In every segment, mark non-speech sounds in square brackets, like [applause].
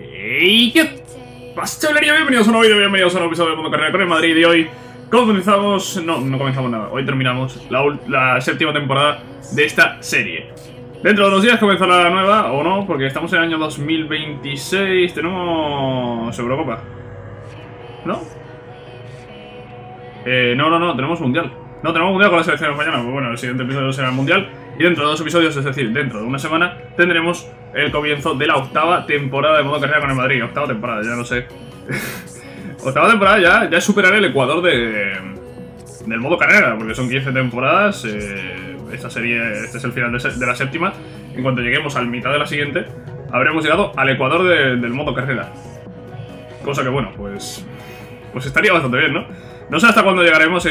¿Y qué pasa, Bienvenidos a un nuevo vídeo, bienvenidos a un nuevo episodio de Mundo Carrera con el Madrid y hoy comenzamos... No, no comenzamos nada, hoy terminamos la, séptima temporada de esta serie. Dentro de unos días comenzará la nueva, o no, porque estamos en el año 2026, tenemos Eurocopa. ¿No? Eh, no, no, no, tenemos Mundial. No, tenemos Mundial con la selección mañana, pues bueno, el siguiente episodio será el Mundial. Y dentro de dos episodios, es decir, dentro de una semana, tendremos el comienzo de la octava temporada de modo carrera con el Madrid. Octava temporada, ya no sé. [laughs] octava temporada ya, ya es superar el Ecuador de, del modo carrera, porque son 15 temporadas. Eh, esta serie, este es el final de, la séptima. En cuanto lleguemos al mitad de la siguiente, habremos llegado al Ecuador del modo carrera. Cosa que, bueno, pues. Pues estaría bastante bien, ¿no? No sé hasta cuándo llegaremos,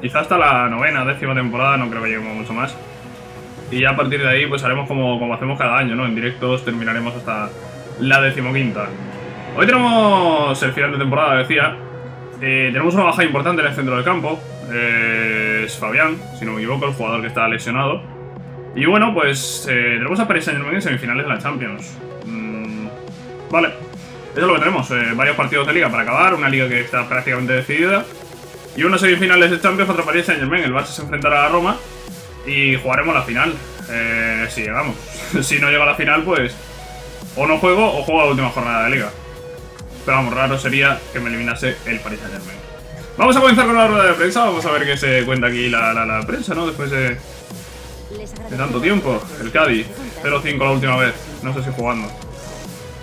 quizás hasta la novena, décima temporada, no creo que lleguemos mucho más. Y ya a partir de ahí pues haremos como, como hacemos cada año, ¿no? En directos terminaremos hasta la decimoquinta. Hoy tenemos el final de temporada, decía. Eh, tenemos una baja importante en el centro del campo. Eh, es Fabián, si no me equivoco, el jugador que está lesionado. Y bueno, pues eh, tenemos a Paris Saint Germain en semifinales de la Champions. Mm, vale, eso es lo que tenemos. varios partidos de liga para acabar, una liga que está prácticamente decidida. Y unas semifinales de Champions contra Paris Saint Germain. El Barça se enfrentará a Roma y jugaremos la final. Eh, si llegamos. [laughs] si no llega a la final, pues o no juego o juego la última jornada de liga. Pero vamos, raro sería que me eliminase el Paris Saint Germain. Vamos a comenzar con la rueda de prensa. Vamos a ver qué se cuenta aquí la, la, prensa, ¿no? Después de, tanto tiempo. El Cádiz, 0-5 la última vez. No sé si jugando.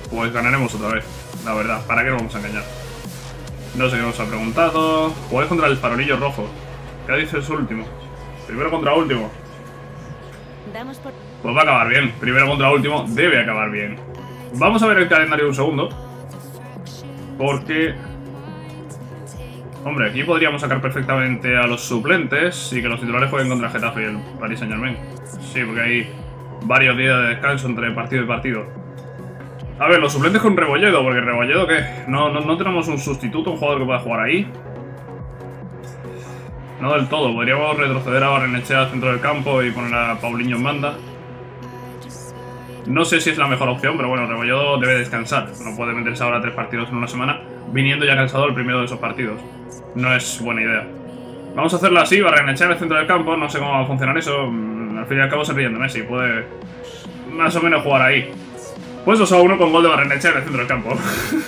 Pues ganaremos otra vez, la verdad. ¿Para qué nos vamos a engañar? No sé qué nos ha preguntado. Jugáis contra el farolillo rojo. Cádiz es último. Primero contra último. Pues va a acabar bien. Primero contra último debe acabar bien. Vamos a ver el calendario un segundo. Porque... Hombre, aquí podríamos sacar perfectamente a los suplentes y que los titulares jueguen contra Getafe y el Paris Saint Germain. Sí, porque hay varios días de descanso entre partido y partido. A ver, los suplentes con Rebolledo, porque Rebolledo, ¿qué? No, no, no tenemos un sustituto, un jugador que pueda jugar ahí. No del todo, podríamos retroceder a Barrenechea al centro del campo y poner a Paulinho en banda. No sé si es la mejor opción, pero bueno, Rebolledo debe descansar. No puede meterse ahora tres partidos en una semana, viniendo ya cansado el primero de esos partidos. No es buena idea. Vamos a hacerlo así, Barrenechea en el centro del campo, no sé cómo va a funcionar eso. Mm, al fin y al cabo se ríen de Messi, puede más o menos jugar ahí. Pues 2 a uno con gol de Barrenechea en el centro del campo.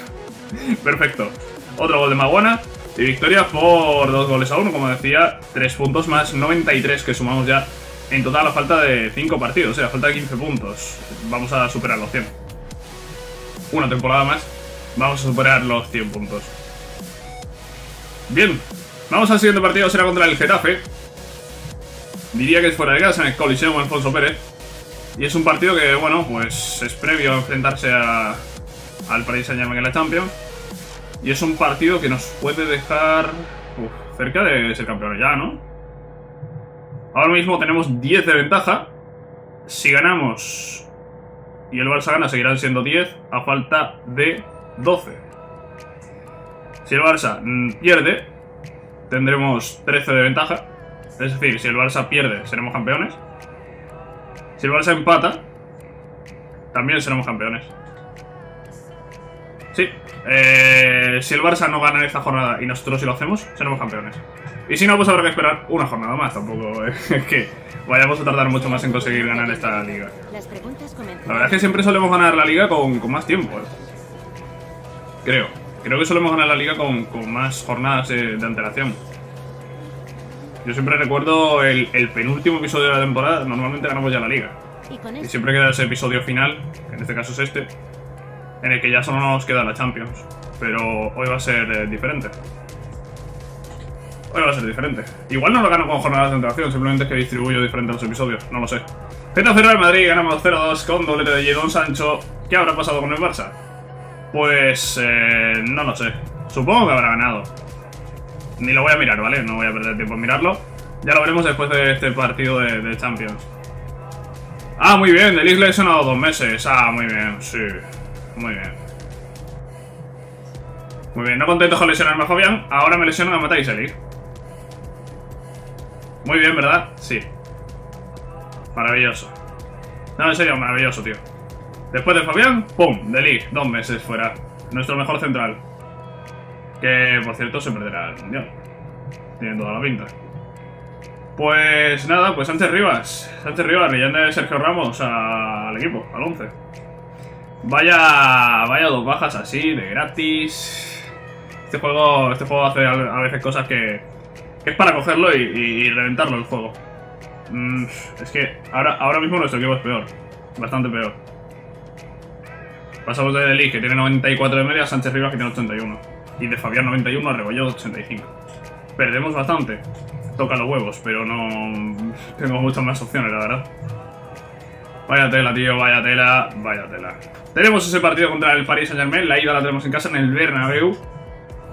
[laughs] Perfecto. Otro gol de Maguana. Y victoria por dos goles a uno, como decía, tres puntos más 93 que sumamos ya en total a falta de 5 partidos, o sea, a falta de 15 puntos. Vamos a superar los 100. Una temporada más, vamos a superar los 100 puntos. Bien, vamos al siguiente partido, será contra el Getafe. Diría que es fuera de casa en el Coliseum Alfonso Pérez. Y es un partido que, bueno, pues es previo a enfrentarse a, al Paris Saint-Germain en la Champions. Y es un partido que nos puede dejar cerca de ser campeón ya, ¿no? Ahora mismo tenemos 10 de ventaja. Si ganamos y el Barça gana, seguirán siendo 10 a falta de 12. Si el Barça mm, pierde, tendremos 13 de ventaja. Es decir, si el Barça pierde, seremos campeones. Si el Barça empata, también seremos campeones. Sí. Eh, si el Barça no gana en esta jornada y nosotros sí lo hacemos, seremos campeones. Y si no, pues habrá que esperar una jornada más. Tampoco es [laughs] que vayamos a tardar mucho más en conseguir ganar esta liga. La verdad es que siempre solemos ganar la liga con, más tiempo. ¿eh? Creo. Creo que solemos ganar la liga con, más jornadas de, antelación. Yo siempre recuerdo el, el, penúltimo episodio de la temporada, normalmente ganamos ya la liga. Y siempre queda ese episodio final, que en este caso es este, en el que ya solo nos queda la Champions. Pero hoy va a ser eh, diferente. Hoy va a ser diferente. Igual no lo gano con jornadas de antelación, simplemente es que distribuyo diferente los episodios, no lo sé. Getafe Real Madrid, ganamos 0-2 con doblete de Jadon Sancho. ¿Qué habrá pasado con el Barça? Pues... Eh, no lo sé. Supongo que habrá ganado. Ni lo voy a mirar, ¿vale? No voy a perder tiempo en mirarlo. Ya lo veremos después de este partido de, Champions. Ah, muy bien, del Isla he sonado dos meses. Ah, muy bien, sí. Muy bien. Muy bien, no contento con lesionarme a Fabián, ahora me lesionan a Matáis Muy bien, ¿verdad? Sí. Maravilloso. No, en serio, maravilloso, tío. Después de Fabián, ¡pum! De Ligt, dos meses fuera. Nuestro mejor central. Que, por cierto, se perderá el Mundial. Tiene toda la pinta. Pues nada, pues Sánchez Rivas. Sánchez Rivas, leyenda de Sergio Ramos al equipo, al 11. Vaya, vaya dos bajas así, de gratis. Este juego, este juego hace a veces cosas que, es para cogerlo y, reventarlo el juego. Mm, es que ahora, ahora mismo nuestro equipo es peor. Bastante peor. Pasamos de Deli, que tiene 94 de media, a Sánchez Rivas, que tiene 81. Y de Fabián 91 a Rebollo 85. Perdemos bastante. Toca los huevos, pero no tengo muchas más opciones, la verdad. Vaya tela, tío, vaya tela, vaya tela. Tenemos ese partido contra el Paris Saint Germain, la ida la tenemos en casa en el Bernabéu.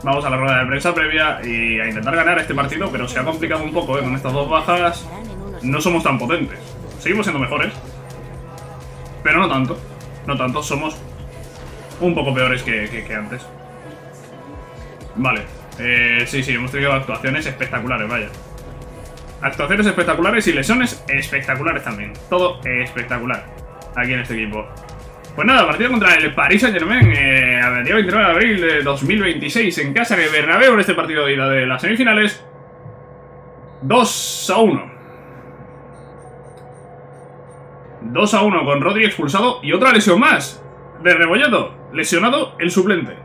Vamos a la rueda de prensa previa y a intentar ganar este partido, pero se ha complicado un poco ¿eh? con estas dos bajas. No somos tan potentes. Seguimos siendo mejores, pero no tanto. No tanto, somos un poco peores que, antes. Vale. Eh, sí, sí, hemos tenido actuaciones espectaculares, vaya. Actuaciones espectaculares y lesiones espectaculares también. Todo espectacular aquí en este equipo. Pues nada, partido contra el Paris Saint Germain eh, el día 29 de abril de 2026 en casa de Bernabéu en este partido de ida de las semifinales. 2 a 1. 2 a 1 con Rodri expulsado y otra lesión más de Rebolledo. Lesionado el suplente.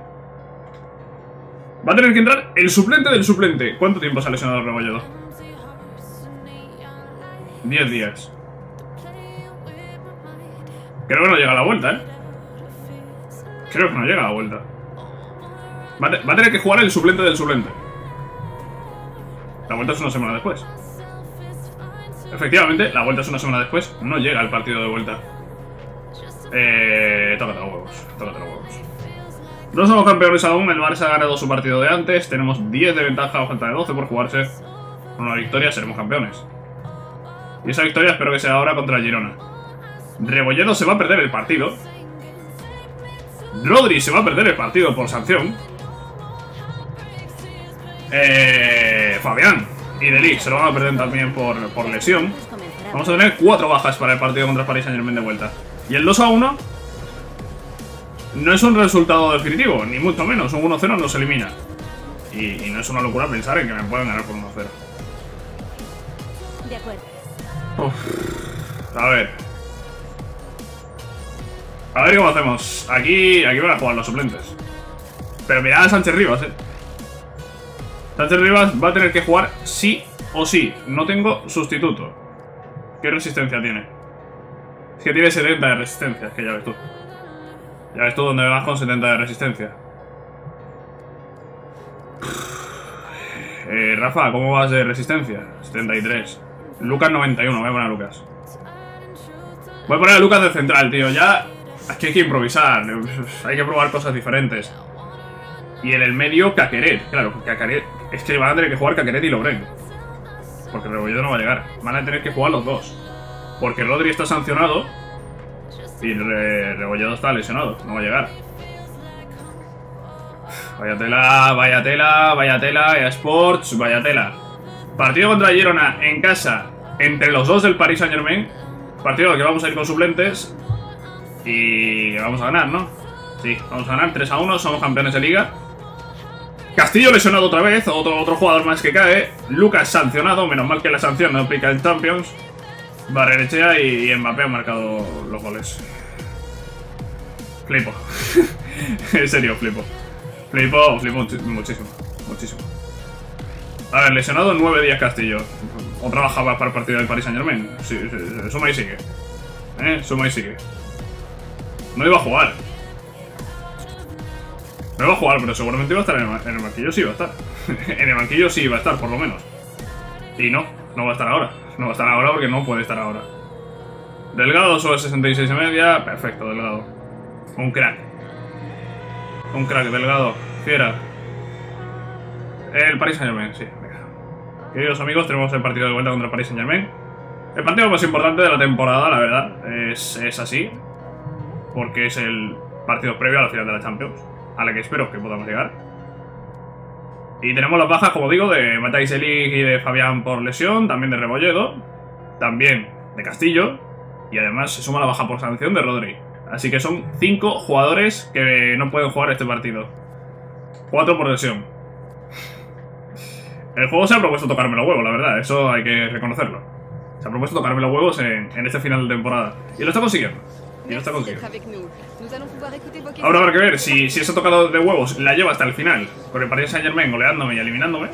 Va a tener que entrar el suplente del suplente. ¿Cuánto tiempo se ha lesionado Rebolledo? 10 días. Creo que no llega la vuelta, ¿eh? Creo que no llega a la vuelta. Va a, tener que jugar el suplente del suplente. La vuelta es una semana después. Efectivamente, la vuelta es una semana después. No llega el partido de vuelta. Eh, tócate los huevos. Tócate los huevos. No somos campeones aún. El Barça ha ganado su partido de antes. Tenemos 10 de ventaja a falta de 12 por jugarse. Con una victoria seremos campeones. Y esa victoria espero que sea ahora contra Girona. Rebolledo se va a perder el partido. Rodri se va a perder el partido por sanción. Eh, Fabián y Delic se lo van a perder también por, por lesión. Vamos a tener cuatro bajas para el partido contra Paris Saint Germain de vuelta. Y el 2 a 1 no es un resultado definitivo, ni mucho menos. Un 1-0 nos elimina. Y, y, no es una locura pensar en que me puedan ganar por 1-0. De acuerdo. A ver. A ver cómo hacemos. Aquí, aquí van a jugar los suplentes. Pero mirad a Sánchez Rivas, eh. Sánchez Rivas va a tener que jugar sí o sí. No tengo sustituto. ¿Qué resistencia tiene? Es que tiene 70 de resistencia, es que ya ves tú. Ya ves tú dónde vas con 70 de resistencia. Eh, Rafa, ¿cómo vas de resistencia? 73. Lucas 91, voy a poner a Lucas. Voy a poner a Lucas de central, tío. Ya aquí hay que improvisar. Hay que probar cosas diferentes. Y en el medio, Caqueret. Claro, Caqueret. Es que van a tener que jugar Caqueret y Lobren. Porque Rebolledo no va a llegar. Van a tener que jugar los dos. Porque Rodri está sancionado. Y Rebolledo está lesionado. No va a llegar. Vaya tela, vaya tela, vaya tela. Sports, vaya tela. Partido contra Girona en casa entre los dos del Paris Saint Germain. Partido que vamos a ir con suplentes. Y vamos a ganar, ¿no? Sí, vamos a ganar 3 a 1, somos campeones de liga. Castillo lesionado otra vez, otro, otro jugador más que cae. Lucas sancionado, menos mal que la sanción no aplica en Champions. Barrenechea y, Mbappé han marcado los goles. Flipo. [laughs] en serio, flipo. Flipo, flipo muchísimo, muchísimo. A ver, lesionado 9 días Castillo. O trabajaba para el partido del Paris Saint Germain. Sí, suma y sigue. ¿Eh? Suma y sigue. No iba a jugar. No iba a jugar, pero seguramente iba a estar en el, banquillo. Sí iba a estar. [laughs] en el banquillo sí iba a estar, por lo menos. Y no, no va a estar ahora. No va a estar ahora porque no puede estar ahora. Delgado sube 66 y media. Perfecto, Delgado. Un crack. Un crack, Delgado. Fiera. El Paris Saint Germain, sí. Queridos amigos, tenemos el partido de vuelta contra el Paris Saint Germain. El partido más importante de la temporada, la verdad. Es, es así. Porque es el partido previo a la final de la Champions. A la que espero que podamos llegar. Y tenemos las bajas, como digo, de MatthijsElig y de Fabián por lesión. También de Rebolledo. También de Castillo. Y además se suma la baja por sanción de Rodri. Así que son 5 jugadores que no pueden jugar este partido. 4 por lesión. El juego se ha propuesto tocarme los huevos, la verdad, eso hay que reconocerlo. Se ha propuesto tocarme los huevos en, en este final de temporada. Y lo está consiguiendo. Y lo está consiguiendo. Ahora habrá que ver si, si ese tocado de huevos la lleva hasta el final, con el Paris Saint Germain goleándome y eliminándome,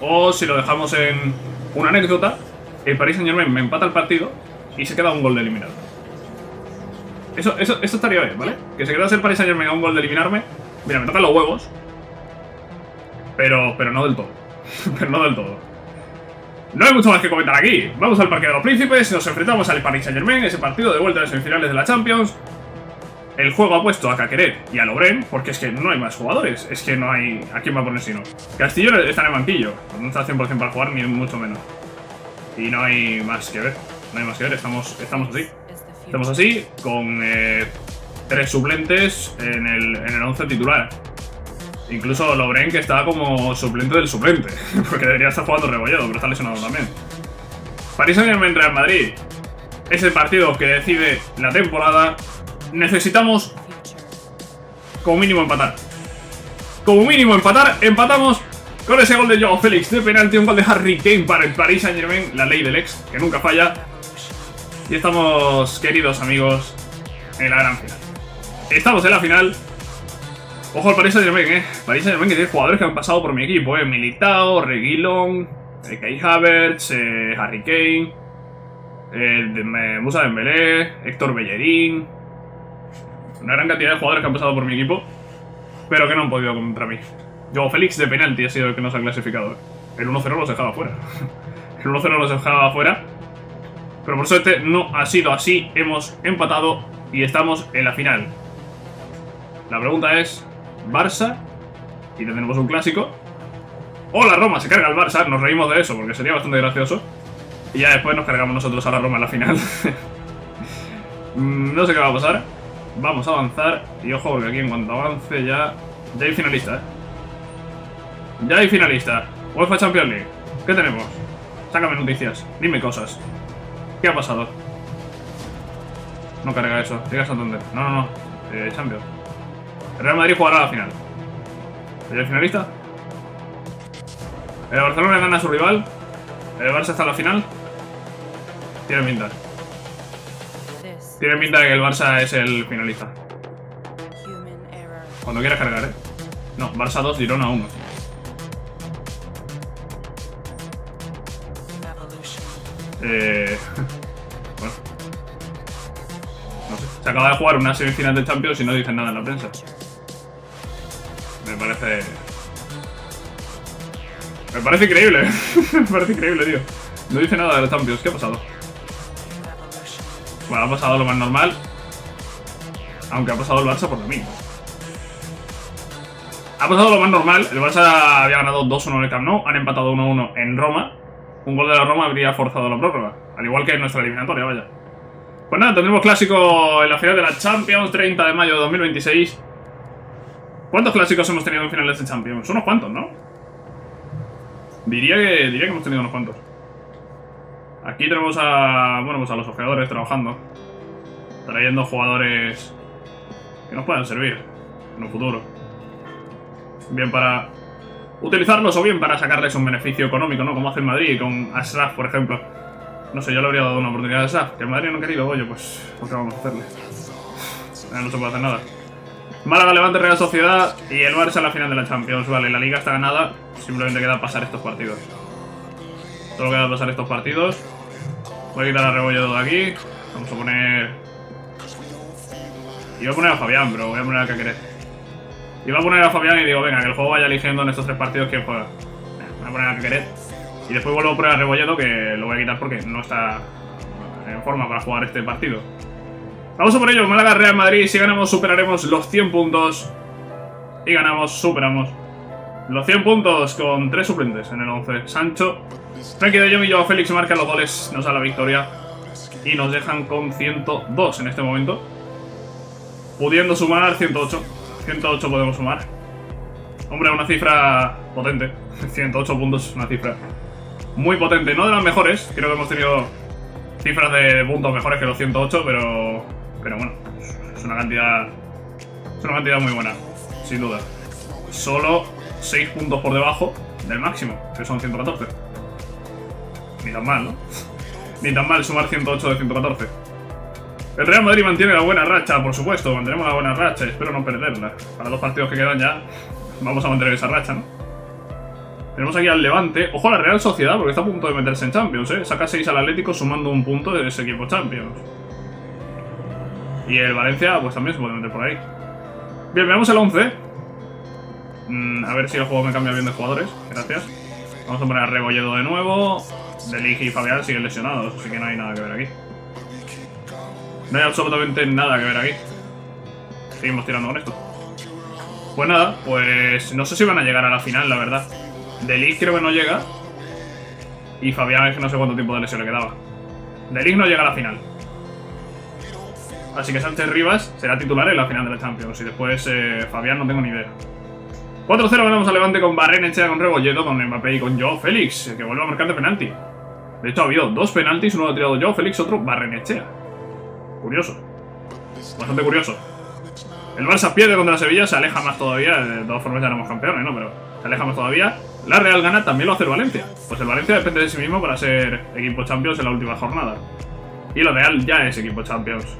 o si lo dejamos en una anécdota, el Paris Saint Germain me empata el partido y se queda un gol de eliminar. Eso, eso, esto estaría bien, ¿vale? Que se quedase el Paris Saint Germain a un gol de eliminarme. Mira, me tocan los huevos. Pero, pero no del todo. [laughs] pero no del todo. No hay mucho más que comentar aquí. Vamos al Parque de los Príncipes, nos enfrentamos al Paris Saint Germain, ese partido de vuelta de semifinales de la Champions. El juego ha puesto a Caqueret y a Lobren, porque es que no hay más jugadores. Es que no hay... ¿A quién va a poner si no? Castillo está en el banquillo. No está 100% para jugar, ni mucho menos. Y no hay más que ver. No hay más que ver, estamos, estamos así. Estamos así, con eh, tres suplentes en el, en el 11 titular. Incluso Lobren, que está como suplente del suplente. [laughs] Porque debería estar jugando rebollado, pero está lesionado también. París Saint-Germain Real Madrid. Es el partido que decide la temporada. Necesitamos como mínimo empatar. Como mínimo empatar, empatamos con ese gol de Joao Félix de penalti, un gol de Harry Kane para el Paris Saint Germain, la ley del ex, que nunca falla. Y estamos, queridos amigos, en la gran final. Estamos en la final, Ojo al Paris Saint Germain, eh. Paris Saint Germain que tiene jugadores que han pasado por mi equipo, eh. Militao, Reguilón, eh, Kai Havertz, eh, Harry Kane, eh, Musa Dembélé, Héctor Bellerín. Una gran cantidad de jugadores que han pasado por mi equipo, pero que no han podido contra mí. Yo, Félix de penalti ha sido el que nos ha clasificado. Eh. El 1-0 los dejaba fuera. [laughs] el 1-0 los dejaba fuera. Pero por suerte no ha sido así. Hemos empatado y estamos en la final. La pregunta es, Barça. Y tenemos un clásico. ¡Oh, la Roma! Se carga el Barça. Nos reímos de eso porque sería bastante gracioso. Y ya después nos cargamos nosotros a la Roma en la final. [laughs] Mm, no sé qué va a pasar. Vamos a avanzar. Y ojo, porque aquí en cuanto avance ya... Ya hay finalista, ¿eh? Ya hay finalista. UEFA Champions League. ¿Qué tenemos? Sácame noticias. Dime cosas. ¿Qué ha pasado? No carga eso. Llega a Santander. No, no, no. Eh, Champions. Real Madrid jugará la final. el finalista? El Barcelona gana a su rival. El Barça está en la final. Tiene pinta. Tiene pinta de que el Barça es el finalista. Cuando quieras cargar, ¿eh? No, Barça 2, Girona 1. Eh... [laughs] bueno. No sé. Se acaba de jugar una semifinal de Champions y no dicen nada en la prensa. Me parece... Me parece increíble. [laughs] me parece increíble, tío. No dice nada de los Champions. ¿Qué ha pasado? Bueno, ha pasado lo más normal. Aunque ha pasado el Barça por lo mismo. Ha pasado lo más normal. El Barça había ganado 2-1 en el Camp Nou. Han empatado 1-1 en Roma. Un gol de la Roma habría forzado la prórroga. Al igual que en nuestra eliminatoria, vaya. Pues nada, tendremos clásico en la final de la Champions, 30 de mayo de 2026. ¿Cuántos clásicos hemos tenido en finales de Champions? Unos cuantos, ¿no? Diría que, diría que hemos tenido unos cuantos. Aquí tenemos a, bueno, pues a los ojeadores trabajando. Trayendo jugadores que nos puedan servir en un futuro. Bien para utilizarlos o bien para sacarles un beneficio económico, ¿no? Como hace el Madrid con Ashraf, por ejemplo. No sé, yo le habría dado una oportunidad a Ashraf. Que el Madrid no ha querido, oye, pues, ¿por qué vamos a hacerle? no se puede hacer nada. Málaga, Levante, Real Sociedad y el Barça en la final de la Champions. Vale, la liga está ganada. Simplemente queda pasar estos partidos. Solo queda pasar estos partidos. Voy a quitar a Rebollo de aquí. Vamos a poner... Iba a poner a Fabián, pero voy a poner a Caqueret. Iba a poner a Fabián y digo, venga, que el juego vaya eligiendo en estos tres partidos quién juega. Voy a poner a Caqueret. Y después vuelvo a poner a Rebolledo, que lo voy a quitar porque no está en forma para jugar este partido. Vamos a por ello, Málaga Real Madrid. Si ganamos, superaremos los 100 puntos. Y ganamos, superamos los 100 puntos con tres suplentes en el 11. Sancho, Frankie de Jong y Joao Félix marcan los goles, nos da la victoria. Y nos dejan con 102 en este momento. Pudiendo sumar 108. 108 podemos sumar. Hombre, una cifra potente. [laughs] 108 puntos una cifra muy potente. No de las mejores, creo que hemos tenido cifras de puntos mejores que los 108, pero pero bueno, es una cantidad... Es una cantidad muy buena, sin duda. Solo 6 puntos por debajo del máximo, que son 114. Ni tan mal, ¿no? Ni tan mal sumar 108 de 114. El Real Madrid mantiene la buena racha, por supuesto. Mantenemos la buena racha. Espero no perderla. Para los partidos que quedan ya, vamos a mantener esa racha, ¿no? Tenemos aquí al Levante. Ojo a la Real Sociedad, porque está a punto de meterse en Champions, ¿eh? Saca 6 al Atlético sumando un punto de ese equipo Champions. Y el Valencia, pues también se puede meter por ahí. Bien, veamos el 11. Mm, a ver si el juego me cambia bien de jugadores. Gracias. Vamos a poner a Rebolledo de nuevo. Delig y Fabián siguen lesionados, así que no hay nada que ver aquí. No hay absolutamente nada que ver aquí. Seguimos tirando con esto. Pues nada, pues no sé si van a llegar a la final, la verdad. Delig creo que no llega. Y Fabián es que no sé cuánto tiempo de lesión le quedaba. Delig no llega a la final. Así que Sánchez Rivas será titular en la final de la Champions. Y después eh, Fabián no tengo ni idea. 4-0 ganamos a Levante con Barrenechea, con Rebolledo, con Mbappé y con Joe Félix, que vuelve a marcar de penalti. De hecho, ha habido dos penaltis, uno lo ha tirado Joe Félix, otro Barrenechea. Curioso. Bastante curioso. El Barça pierde contra la Sevilla, se aleja más todavía. De todas formas ya éramos campeones, ¿no? Pero se aleja más todavía. La Real gana, también lo hace el Valencia. Pues el Valencia depende de sí mismo para ser equipo Champions en la última jornada. Y el Real ya es equipo Champions.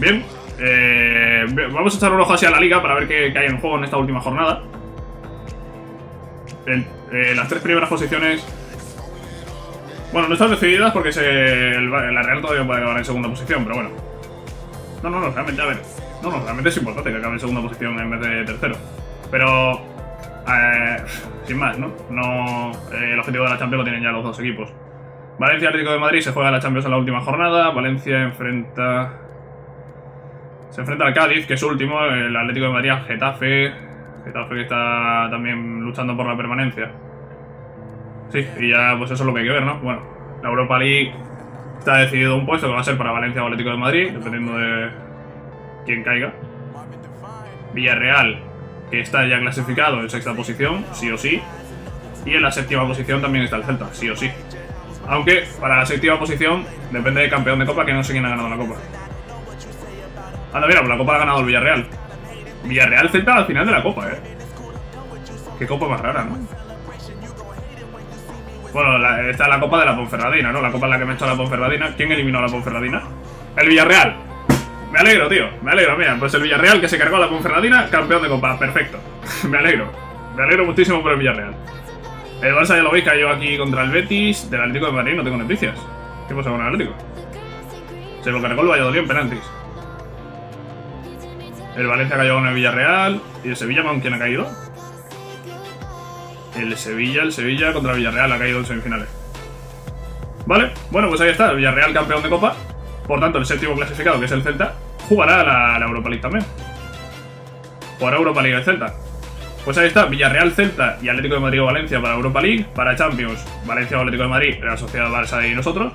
Bien. Eh, vamos a echar un ojo hacia la liga para ver qué, hay en juego en esta última jornada. Eh, las tres primeras posiciones bueno, no están decididas porque se, la Real todavía puede acabar en segunda posición, pero bueno. No, no, no, realmente, a ver. No, no, realmente es importante que acabe en segunda posición en vez de tercero. Pero. Eh, sin más, ¿no? no el objetivo de la Champions lo tienen ya los dos equipos. Valencia Atlético de Madrid se juega la Champions en la última jornada. Valencia enfrenta. Se enfrenta al Cádiz, que es último. El Atlético de Madrid Getafe. Getafe que está también luchando por la permanencia. Sí, y ya pues eso es lo que hay que ver, ¿no? Bueno, la Europa League está decidido un puesto que va a ser para Valencia o Atlético de Madrid, dependiendo de quién caiga. Villarreal, que está ya clasificado en sexta posición, sí o sí. Y en la séptima posición también está el Celta, sí o sí. Aunque para la séptima posición depende del campeón de Copa, que no sé quién ha ganado la Copa. Anda, mira, la Copa ha ganado el Villarreal. Villarreal Celta al final de la Copa, eh. Qué Copa más rara, ¿no? Bueno, la, esta es la copa de la Ponferradina, ¿no? La copa en la que me he hecho la Ponferradina. ¿Quién eliminó a la Ponferradina? El Villarreal. Me alegro, tío. Me alegro, mira. Pues el Villarreal que se cargó a la Ponferradina, campeón de copa. Perfecto. [laughs] me alegro. Me alegro muchísimo por el Villarreal. El Barça ya lo veis, cayó aquí contra el Betis. Del Atlético de Madrid no tengo noticias. ¿Qué pasa con el Atlético? Se lo cargó el Valladolid en penaltis. El Valencia cayó con el Villarreal. ¿Y el Sevilla con quién ha caído? El Sevilla, el Sevilla contra el Villarreal ha caído en semifinales. Vale, bueno, pues ahí está, el Villarreal campeón de Copa. Por tanto, el séptimo clasificado, que es el Celta, jugará la, Europa League también. Jugará Europa League el Celta. Pues ahí está, Villarreal, Celta y Atlético de Madrid o Valencia para Europa League. Para Champions, Valencia o Atlético de Madrid, la Sociedad Barça y nosotros.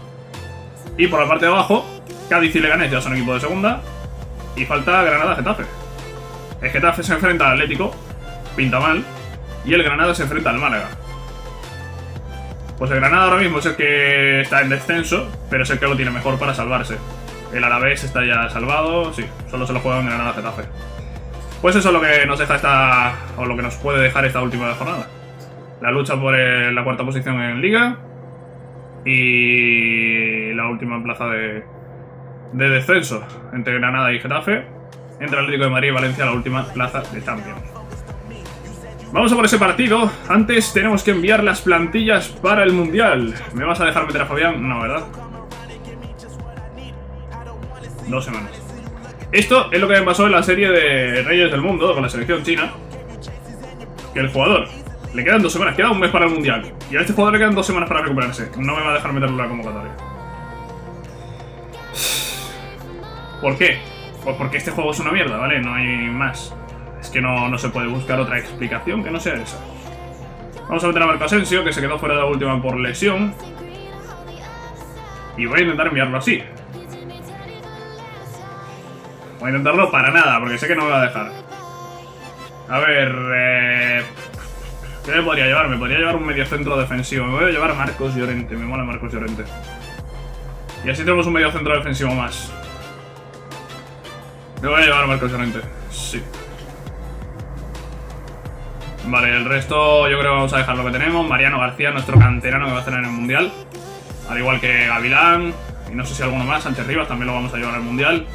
Y por la parte de abajo, Cádiz y Leganés ya son equipo de segunda. Y falta Granada-Getafe. El Getafe se enfrenta al Atlético, pinta mal, y el Granada se enfrenta al Málaga. Pues el Granada ahora mismo es el que está en descenso, pero es el que lo tiene mejor para salvarse. El Alavés está ya salvado, sí, solo se lo juega en Granada Getafe. Pues eso es lo que nos deja esta. o lo que nos puede dejar esta última jornada. La lucha por la cuarta posición en Liga. Y la última plaza de, de descenso entre Granada y Getafe. Entre Atlético de Madrid y Valencia la última plaza de Champions. Vamos a por ese partido. Antes tenemos que enviar las plantillas para el Mundial. ¿Me vas a dejar meter a Fabián? No, ¿verdad? Dos semanas. Esto es lo que me pasó en la serie de Reyes del Mundo con la selección china. Que el jugador le quedan dos semanas, queda un mes para el Mundial. Y a este jugador le quedan dos semanas para recuperarse. No me va a dejar meterlo en la convocatoria. ¿Por qué? Pues porque este juego es una mierda, ¿vale? No hay más. Es que no, se puede buscar otra explicación que no sea esa. Vamos a meter a Marco Asensio, que se quedó fuera de la última por lesión. Y voy a intentar enviarlo así. Voy a intentarlo para nada, porque sé que no me va a dejar. A ver... Eh... ¿Qué me podría llevar? Me podría llevar un mediocentro defensivo. Me voy a llevar a Marcos Llorente. Me mola Marcos Llorente. Y así tenemos un mediocentro defensivo más. Me voy a llevar Marcos Llorente. Sí. Vale, el resto yo creo que vamos a dejar lo que tenemos. Mariano García, nuestro canterano que va a estar en el Mundial. Al igual que Gavilán. Y no sé si alguno más. Sánchez Rivas también lo vamos a llevar al Mundial.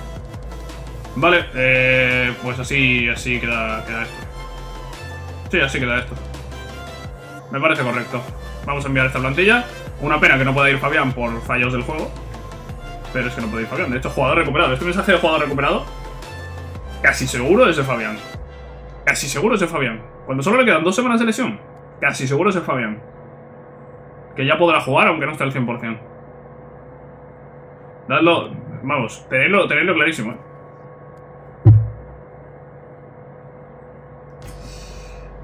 Vale, eh, pues así, así queda, queda esto. Sí, así queda esto. Me parece correcto. Vamos a enviar esta plantilla. Una pena que no pueda ir Fabián por fallos del juego. Pero es que no puede ir Fabián. De hecho, jugador recuperado. Este mensaje de jugador recuperado, casi seguro es de Fabián. Casi seguro es de Fabián. Cuando solo le quedan dos semanas de lesión, casi seguro es de Fabián. Que ya podrá jugar, aunque no esté al 100%. Dadlo, vamos, tenedlo, tenedlo clarísimo. ¿eh?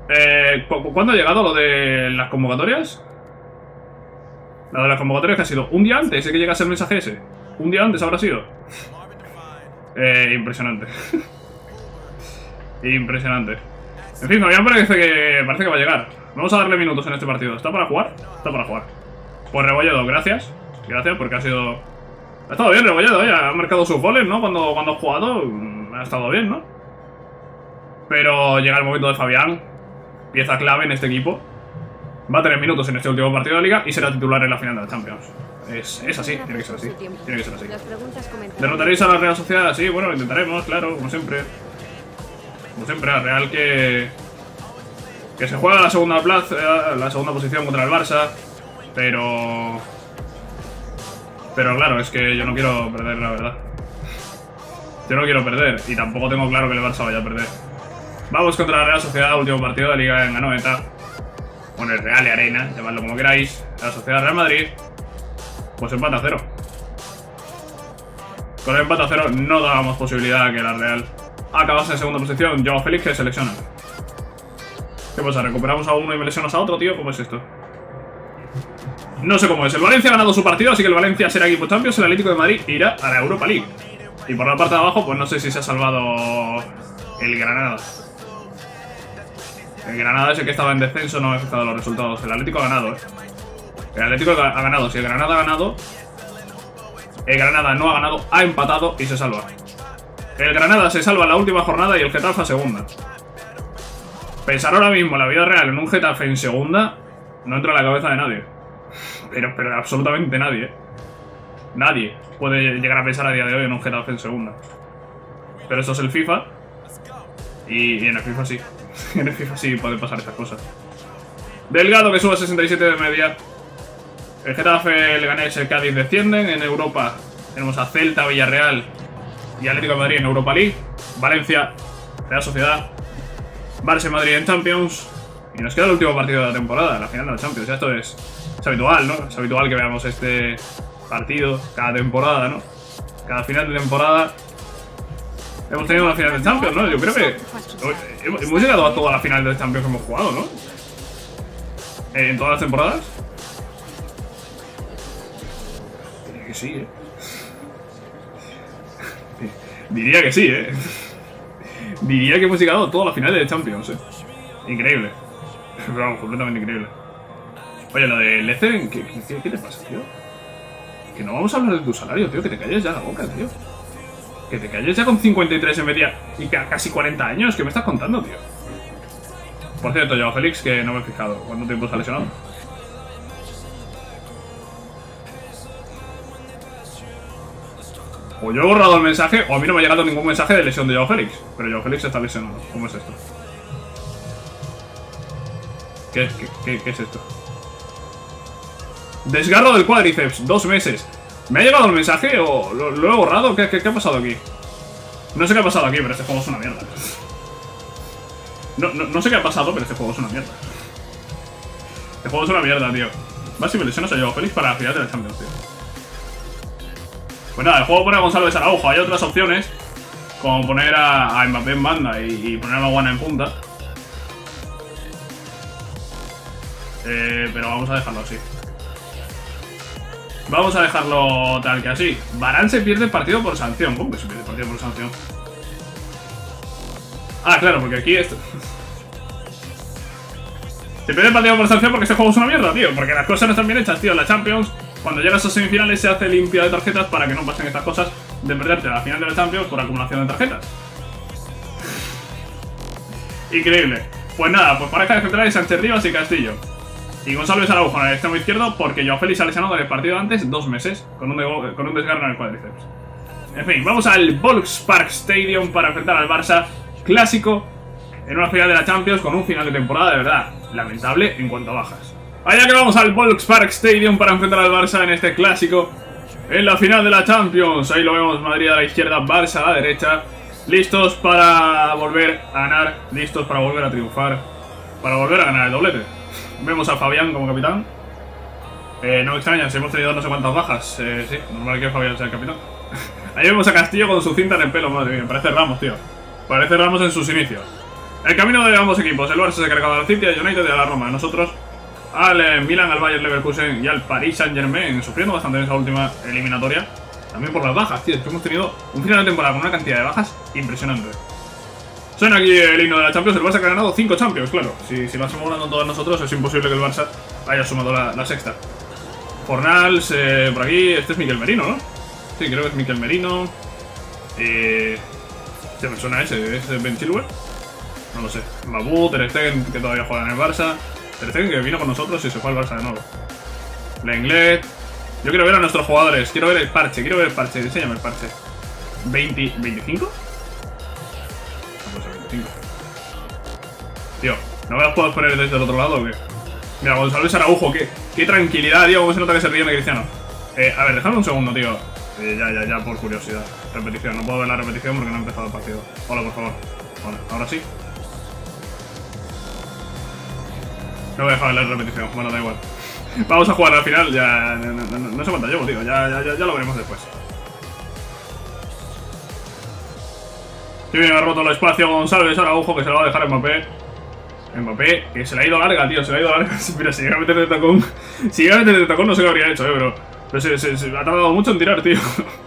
Eh, ¿Cuándo ha llegado lo de las convocatorias? Lo de las convocatorias que ha sido un día antes de que llegase el mensaje ese. Un día antes habrá sido. Eh, impresionante. [laughs] impresionante. En fin, Fabián parece que, parece que va a llegar. Vamos a darle minutos en este partido. ¿Está para jugar? Está para jugar. Pues Rebolledo, gracias. Gracias porque ha sido... Ha estado bien Rebolledo, ¿eh? Ha marcado sus goles, ¿no? Cuando, cuando ha jugado mm, ha estado bien, ¿no? Pero llega el momento de Fabián pieza clave en este equipo. Va a tener minutos en este último partido de la liga y será titular en la final de la Champions. Es, es así, tiene que ser así. Tiene que ser así. ¿Derrotaréis a la Real Sociedad? Sí, bueno, lo intentaremos, claro, como siempre. Como siempre, a Real que... Que se juega la segunda plaza, la segunda posición contra el Barça. Pero... Pero claro, es que yo no quiero perder, la verdad. Yo no quiero perder. Y tampoco tengo claro que el Barça vaya a perder. Vamos contra la Real Sociedad, último partido de la Liga en la 90. Bueno, el Real y Arena, llamadlo como queráis. La Sociedad Real Madrid. Pues empate a cero. Con el empate a cero no dábamos posibilidad a que la Real acabase en segunda posición. Joao Félix que selecciona. ¿Qué pasa? ¿Recuperamos a uno y me lesionas a otro, tío? ¿Cómo es esto? No sé cómo es. El Valencia ha ganado su partido, así que el Valencia será equipo Champions. El Atlético de Madrid irá a la Europa League. Y por la parte de abajo, pues no sé si se ha salvado el Granada. El Granada es el que estaba en descenso, no ha afectado los resultados. El Atlético ha ganado, ¿eh? El Atlético ha ganado. Si el Granada ha ganado, el Granada no ha ganado, ha empatado y se salva. El Granada se salva la última jornada y el Getafe a segunda. Pensar ahora mismo la vida real en un Getafe en segunda no entra en la cabeza de nadie. Pero, pero absolutamente nadie. Nadie puede llegar a pensar a día de hoy en un Getafe en segunda. Pero esto es el FIFA. Y, en el FIFA sí. [laughs] en el FIFA sí pueden pasar estas cosas. Delgado que sube a 67 de media. El Getafe, el Leganés, el Cádiz descienden. En Europa tenemos a Celta, Villarreal y Atlético de Madrid en Europa League. Valencia, Real Sociedad, Barça Madrid en Champions. Y nos queda el último partido de la temporada, la final de la Champions. Esto es, es habitual, ¿no? Es habitual que veamos este partido cada temporada, ¿no? Cada final de temporada hemos tenido una final de Champions, ¿no? Yo creo que hemos llegado a toda la final de Champions que hemos jugado, ¿no? En todas las temporadas. Sí, ¿eh? Diría que sí, ¿eh? Diría que hemos llegado a toda la final de Champions, ¿eh? Increíble. Vamos, completamente increíble. Oye, lo de Lecen, ¿qué, qué, te pasa, tío? Que no vamos a hablar de tu salario, tío, que te calles ya la boca, tío. Que te calles ya con 53 en media y casi 40 años. ¿Qué me estás contando, tío? Por cierto, yo, Félix, que no me he fijado. ¿Cuánto tiempo está lesionado? O yo he borrado el mensaje, o a mí no me ha llegado ningún mensaje de lesión de Joao Félix. Pero Joao Félix está lesionado. ¿Cómo es esto? ¿Qué, qué, es esto? Desgarro del cuádriceps, dos meses. ¿Me ha llegado el mensaje o lo, he borrado? ¿Qué, ¿Qué, ha pasado aquí? No sé qué ha pasado aquí, pero este juego es una mierda. No, no, sé qué ha pasado, pero este juego es una mierda. Este juego es una mierda, tío. Va si me lesionas a Joao Félix para final de la Champions, tío. Pues nada, el juego pone a Gonzalo de Saraujo. Hay otras opciones, como poner a, a Mbappé en banda y, poner a Maguana en punta. Eh, pero vamos a dejarlo así. Vamos a dejarlo tal que así. Barán se pierde el partido por sanción. ¿Cómo que se pierde el partido por sanción? Ah, claro, porque aquí esto... Se pierde el partido por sanción porque este juego es una mierda, tío. Porque las cosas no están bien hechas, tío. La Champions, cuando llegas a semifinales, se hace limpia de tarjetas para que no pasen estas cosas. de perderte la final de la Champions por acumulación de tarjetas. Increíble. Pues nada, pues pareja de centrales Sánchez Rivas y Castillo. Y González Araujo en el extremo izquierdo porque Joao Félix ha lesionado el partido antes dos meses con un, con un desgarro en el cuádriceps. En fin, vamos al Volkspark Stadium para enfrentar al Barça clásico en una final de la Champions con un final de temporada de verdad lamentable en cuanto a bajas. Allá que vamos al Volkspark Stadium para enfrentar al Barça en este clásico en la final de la Champions. Ahí lo vemos, Madrid a la izquierda, Barça a la derecha. Listos para volver a ganar, listos para volver a triunfar, para volver a ganar el doblete. Vemos a Fabián como capitán. Eh, no me extraña, si hemos tenido no sé cuántas bajas. Eh, sí, normal que Fabián sea el capitán. [laughs] Ahí vemos a Castillo con su cinta en el pelo, madre mía. Parece Ramos, tío. Parece Ramos en sus inicios. El camino de ambos equipos. El Barça se ha cargado a la City, al United y a la Roma. Nosotros al eh, Milan, al Bayern Leverkusen y al Paris Saint Germain. Sufriendo bastante en esa última eliminatoria. También por las bajas, tío. Que hemos tenido un final de temporada con una cantidad de bajas impresionante. Suena aquí el himno de la Champions. El Barça que ha ganado 5 Champions, claro. Si, si lo hacemos ganando todos nosotros, es imposible que el Barça haya sumado la, sexta. Fornals, eh, por aquí. Este es Miquel Merino, ¿no? Sí, creo que es Miquel Merino. Eh. ¿Qué me suena ese? ¿Es Ben Chilwell? No lo sé. Mabu, Ter Stegen, que todavía juega en el Barça. Ter Stegen que vino con nosotros y se fue al Barça de nuevo. Lenglet. Yo quiero ver a nuestros jugadores. Quiero ver el parche. Quiero ver el parche. Enséñame el parche. ¿20, ¿25? Tío, ¿no me las puedo poner desde el otro lado o qué? Mira, Gonzalo Araujo, qué, qué tranquilidad, tío, cómo se nota que se ríe de Cristiano. Eh, a ver, dejadme un segundo, tío. Eh, ya, ya, ya, por curiosidad. Repetición, no puedo ver la repetición porque no ha empezado el partido. Hola, por favor. Ahora sí. No voy a dejar la repetición, bueno, da igual. Vamos a jugar al final, ya. No, sé cuánto llevo, tío, ya, lo veremos después. Que bien ha roto el espacio González Araujo que se lo va a dejar Mbappé. Mbappé, que se le ha ido larga, tío, se le ha ido larga. [laughs] Mira, si llega a meter de tacón. Si llega a meter de tacón no sé qué habría hecho, eh, pero. Pero se, se, se ha tardado mucho en tirar, tío. [laughs]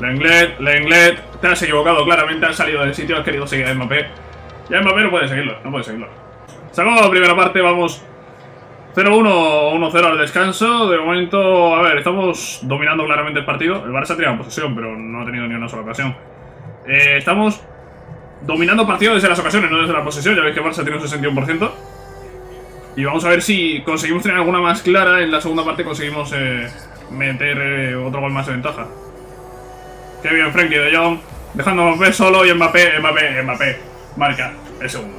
Lenglet, Lenglet, te has equivocado claramente, has salido del sitio, has querido seguir a Mbappé. Ya Mbappé no puede seguirlo, no puede seguirlo. Se la primera parte, vamos 0-1, 1-0 al descanso. De momento, a ver, estamos dominando claramente el partido. El Barça ha tirado posesión, pero no ha tenido ni una sola ocasión. Eh, estamos dominando el partido desde las ocasiones, no desde la posesión. Ya veis que el Barça tiene un 61%. Y vamos a ver si conseguimos tener alguna más clara. En la segunda parte conseguimos eh, meter eh, otro gol más de ventaja. Qué bien, Frenkie de Jong. Dejando a Mbappé solo y Mbappé, Mbappé, Mbappé. Marca el segundo.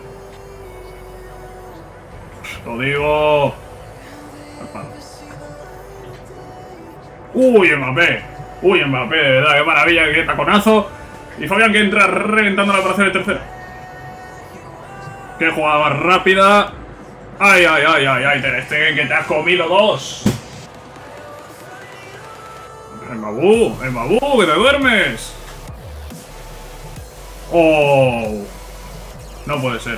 Lo digo. Uy, Mbappé. Uy, Mbappé, de verdad, qué maravilla, qué taconazo. Y Fabián que entra reventando la operación de tercero. Qué jugada más rápida. Ay, ay, ay, ay, ay, que te has comido dos. El Mabú, el que te duermes. Oh. No puede ser.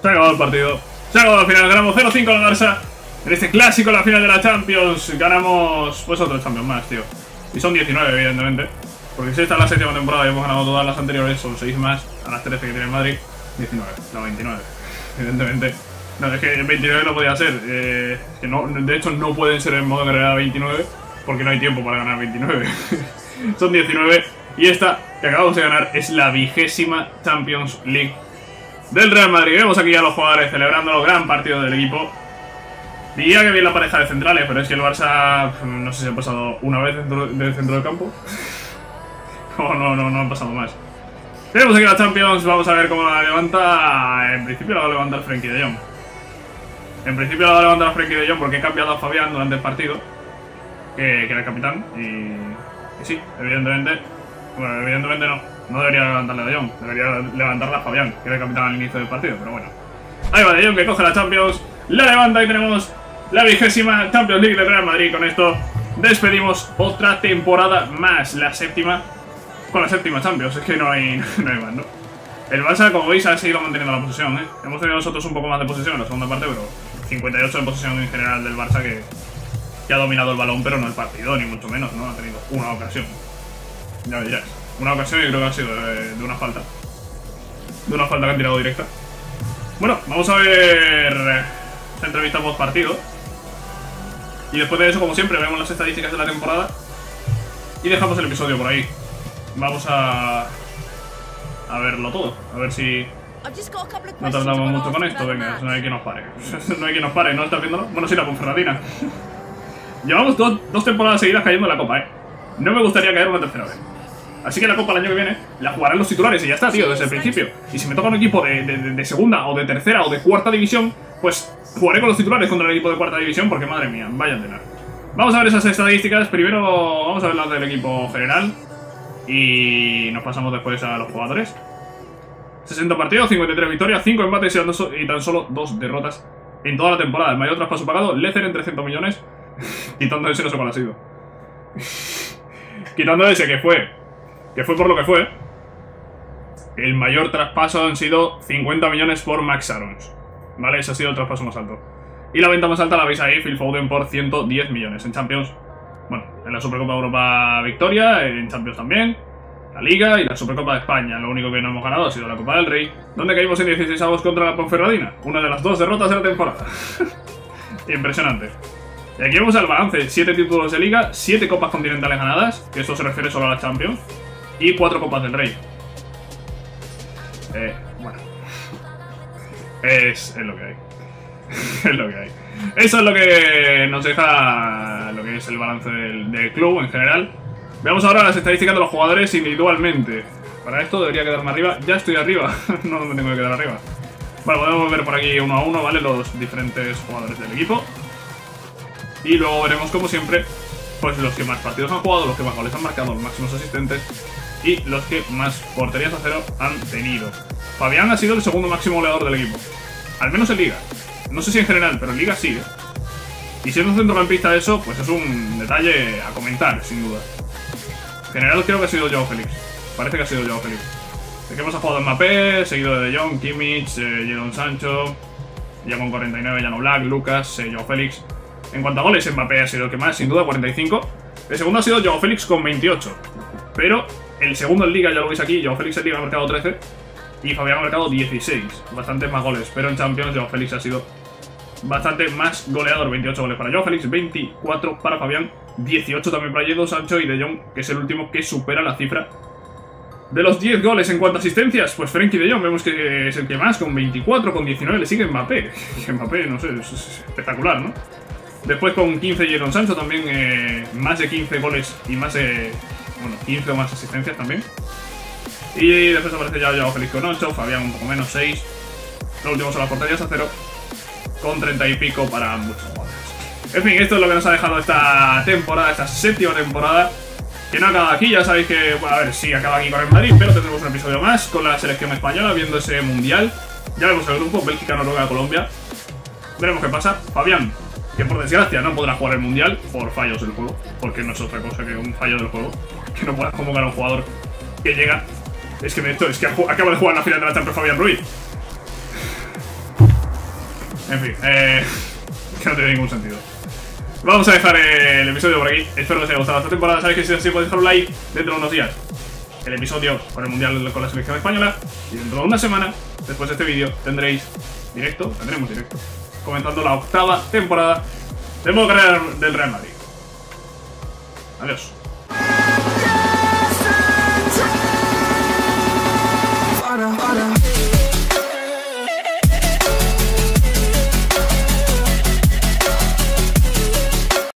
Se ha acabado el partido. Se ha acabado el final. Ganamos 0-5 al Barça. En este clásico, la final de la Champions, ganamos pues otro Champions más, tío. Y son 19, evidentemente. Porque si esta es la séptima temporada y hemos ganado todas las anteriores, son 6 más a las 13 que tiene el Madrid. 19, no 29, [laughs] evidentemente. No, es que 29 no podía ser. Eh, que no, de hecho, no pueden ser en modo carrera 29 porque no hay tiempo para ganar 29. [laughs] son 19. Y esta que acabamos de ganar es la vigésima Champions League del Real Madrid. Vemos aquí a los jugadores celebrando los gran partido del equipo. Diría que bien la pareja de centrales, pero es que el Barça no sé si ha pasado una vez del centro del campo. [laughs] no, no, no, no ha pasado más. Tenemos aquí la Champions, vamos a ver cómo la levanta. En principio la va a levantar Frenkie de Jong. En principio la va a levantar Frenkie de Jong porque he cambiado a Fabián durante el partido, que, era el capitán. Y, sí, evidentemente, bueno, evidentemente no. No debería levantarle De Jong, debería levantarla a Fabián, que era el capitán al inicio del partido, pero bueno. Ahí va De Jong que coge la Champions, la levanta y tenemos la vigésima Champions League de Real Madrid. Con esto despedimos otra temporada más, la séptima, con la séptima Champions. Es que no hay, [laughs] no hay más, ¿no? El Barça, como veis, ha seguido manteniendo la posesión, ¿eh? Hemos tenido nosotros un poco más de posesión en la segunda parte, pero 58 de posesión en general del Barça que, que ha dominado el balón, pero no el partido, ni mucho menos, ¿no? Ha tenido una ocasión. Ya dirás. Una ocasión y creo que ha sido de, de una falta. De una falta que han tirado directa. Bueno, vamos a ver esta entrevista post partido. Y después de eso, como siempre, vemos las estadísticas de la temporada y dejamos el episodio por ahí. Vamos a... a verlo todo, a ver si no tardamos mucho con esto, venga, no hay que nos pare. [laughs] no hay que nos pare, ¿no estás viéndolo? Bueno, sí, la Ponferradina. [laughs] Llevamos dos, dos temporadas seguidas cayendo en la Copa, ¿eh? No me gustaría caer una tercera vez. Así que la Copa el año que viene la jugarán los titulares y ya está, tío, desde el principio. Y si me toca un equipo de, de, segunda o de tercera o de cuarta división, pues jugaré con los titulares contra el equipo de cuarta división porque, madre mía, vaya tener. Vamos a ver esas estadísticas. Primero vamos a ver las del equipo general y nos pasamos después a los jugadores. 60 partidos, 53 victorias, 5 empates y tan solo 2 derrotas en toda la temporada. El mayor traspaso pagado, Lecer en 300 millones, [laughs] quitando ese no sé cuál ha sido. [laughs] quitando ese que fue que fue por lo que fue, el mayor traspaso han sido 50 millones por Max Arons. ¿Vale? Ese ha sido el traspaso más alto. Y la venta más alta la veis ahí, Phil Foden por 110 millones. En Champions, bueno, en la Supercopa Europa Victoria, en Champions también, la Liga y la Supercopa de España. Lo único que no hemos ganado ha sido la Copa del Rey, donde caímos en 16 avos contra la Ponferradina. Una de las dos derrotas de la temporada. [laughs] Impresionante. Y aquí vemos el balance, 7 títulos de Liga, 7 Copas Continentales ganadas, que esto se refiere solo a la Champions, y cuatro copas del rey. Eh, bueno. Es, es lo que hay. [laughs] es lo que hay. Eso es lo que nos deja lo que es el balance del, club en general. Veamos ahora las estadísticas de los jugadores individualmente. Para esto debería quedarme arriba. Ya estoy arriba. [laughs] no me tengo que quedar arriba. Bueno, podemos ver por aquí uno a uno, ¿vale? Los diferentes jugadores del equipo. Y luego veremos, como siempre, pues los que más partidos han jugado, los que más goles han marcado, los máximos asistentes y los que más porterías a cero han tenido. Fabián ha sido el segundo máximo goleador del equipo. Al menos en Liga. No sé si en general, pero en Liga sí. ¿eh? Y siendo centrocampista eso, pues es un detalle a comentar, sin duda. En general creo que ha sido Joao Félix. Parece que ha sido Joao Félix. De que hemos jugado en Mbappé, seguido de De Jong, Kimmich, eh, Sancho, ya con 49, Jan Black, Lucas, eh, Joao Félix. En cuanto a goles, Mbappé ha sido el que más, sin duda, 45. El segundo ha sido Joao Félix con 28. Pero el segundo en Liga, ya lo veis aquí, Joao Félix en Liga ha marcado 13 y Fabián ha marcado 16. Bastantes más goles, pero en Champions Joao Félix ha sido bastante más goleador. 28 goles para Joao Félix, 24 para Fabián, 18 también para Jadon Sancho y De Jong, que es el último que supera la cifra de los 10 goles en cuanto a asistencias, pues Frenkie de Jong vemos que es el que más, con 24, con 19 le sigue Mbappé. [laughs] Mbappé, no sé, es espectacular, ¿no? Después con 15 Jadon Sancho también eh, más de 15 goles y más de bueno, 15 o más asistencias también. Y después aparece ya Joao Félix con 8, Fabián un poco menos, 6. Los últimos son las porterías a 0, con 30 y pico para ambos jugadores. En fin, esto es lo que nos ha dejado esta temporada, esta séptima temporada. Que no acaba aquí, ya sabéis que, bueno, a ver, sí acaba aquí con el Madrid, pero tendremos un episodio más con la selección española, viendo ese mundial. Ya vemos el grupo, Bélgica, Noruega, Colombia. Veremos qué pasa. Fabián, que por desgracia no podrá jugar el mundial por fallos del juego, porque no es otra cosa que un fallo del juego que no puedas convocar a un jugador que llega. Es que, me, es que acaba de jugar la final de la Champions Fabián Ruiz. En fin, eh, [laughs] que no tiene ningún sentido. Vamos a dejar el episodio por aquí. Espero que os haya gustado esta temporada. Sabéis que si es así podéis dejar un like dentro de unos días. El episodio con el Mundial con la selección española. Y dentro de una semana, después de este vídeo, tendréis directo, tendremos directo, comentando la octava temporada del modo del Real Madrid. Adiós.